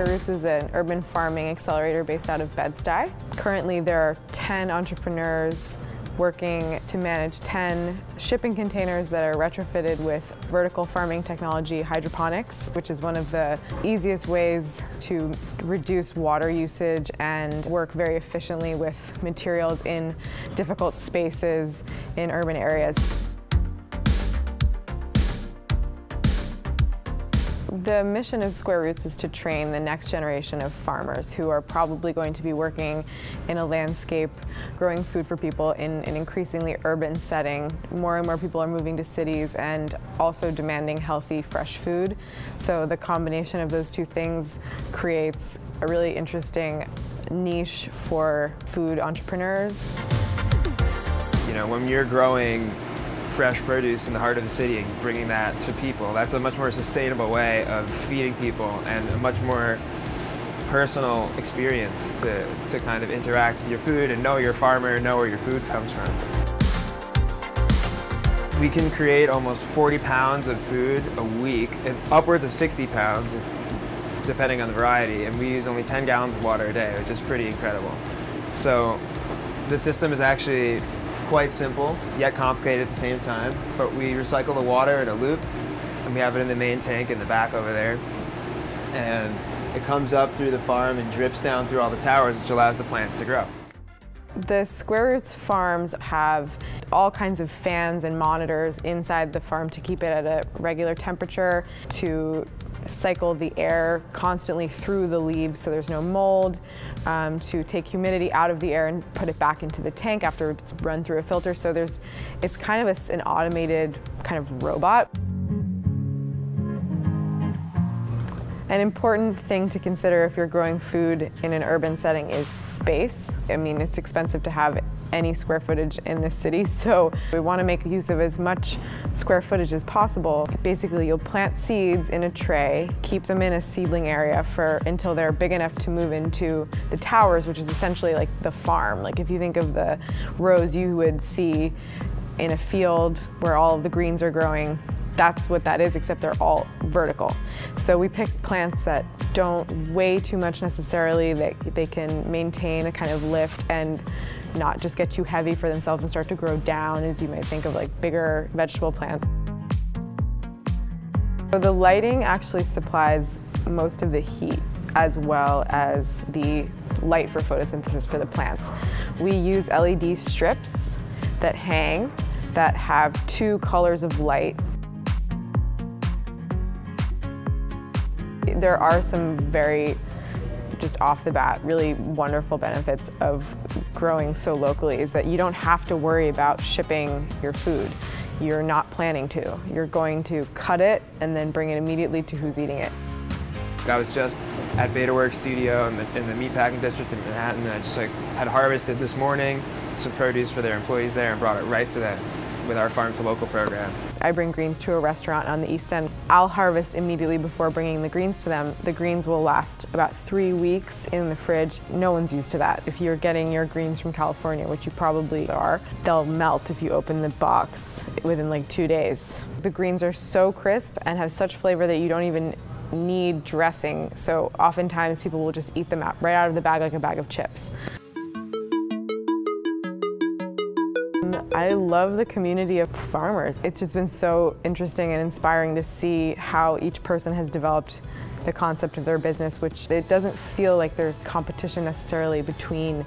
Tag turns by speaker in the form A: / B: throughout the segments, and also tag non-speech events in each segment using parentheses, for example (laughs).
A: Roots is an urban farming accelerator based out of Bed-Stuy. Currently there are 10 entrepreneurs working to manage 10 shipping containers that are retrofitted with vertical farming technology hydroponics, which is one of the easiest ways to reduce water usage and work very efficiently with materials in difficult spaces in urban areas. The mission of Square Roots is to train the next generation of farmers who are probably going to be working in a landscape growing food for people in an increasingly urban setting. More and more people are moving to cities and also demanding healthy, fresh food. So the combination of those two things creates a really interesting niche for food entrepreneurs.
B: You know, when you're growing fresh produce in the heart of the city and bringing that to people. That's a much more sustainable way of feeding people and a much more personal experience to, to kind of interact with your food and know your farmer, know where your food comes from. We can create almost 40 pounds of food a week and upwards of 60 pounds if, depending on the variety and we use only 10 gallons of water a day which is pretty incredible. So the system is actually quite simple, yet complicated at the same time. But we recycle the water in a loop, and we have it in the main tank in the back over there. And it comes up through the farm and drips down through all the towers, which allows the plants to grow.
A: The Square Roots farms have all kinds of fans and monitors inside the farm to keep it at a regular temperature, to cycle the air constantly through the leaves so there's no mold, um, to take humidity out of the air and put it back into the tank after it's run through a filter. So there's, it's kind of a, an automated kind of robot. An important thing to consider if you're growing food in an urban setting is space. I mean, it's expensive to have any square footage in this city, (laughs) so we want to make use of as much square footage as possible. Basically, you'll plant seeds in a tray, keep them in a seedling area for until they're big enough to move into the towers, which is essentially like the farm. Like if you think of the rows you would see in a field where all of the greens are growing, that's what that is, except they're all vertical. So we pick plants that don't weigh too much necessarily, that they can maintain a kind of lift and not just get too heavy for themselves and start to grow down as you might think of like bigger vegetable plants. So the lighting actually supplies most of the heat as well as the light for photosynthesis for the plants. We use LED strips that hang that have two colors of light There are some very just off the bat really wonderful benefits of growing so locally is that you don't have to worry about shipping your food. You're not planning to. You're going to cut it and then bring it immediately to who's eating it.
B: I was just at BetaWorks Studio in the, in the meatpacking district in Manhattan and I just like had harvested this morning some produce for their employees there and brought it right to them with our Farm to Local program.
A: I bring greens to a restaurant on the East End. I'll harvest immediately before bringing the greens to them. The greens will last about three weeks in the fridge. No one's used to that. If you're getting your greens from California, which you probably are, they'll melt if you open the box within like two days. The greens are so crisp and have such flavor that you don't even need dressing. So oftentimes people will just eat them out right out of the bag like a bag of chips. I love the community of farmers. It's just been so interesting and inspiring to see how each person has developed the concept of their business, which it doesn't feel like there's competition necessarily between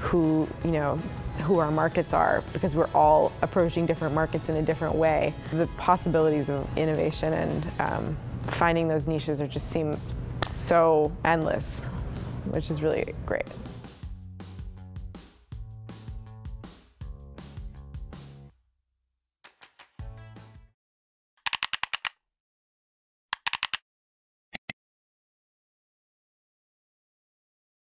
A: who, you know, who our markets are because we're all approaching different markets in a different way. The possibilities of innovation and um, finding those niches are just seem so endless, which is really great.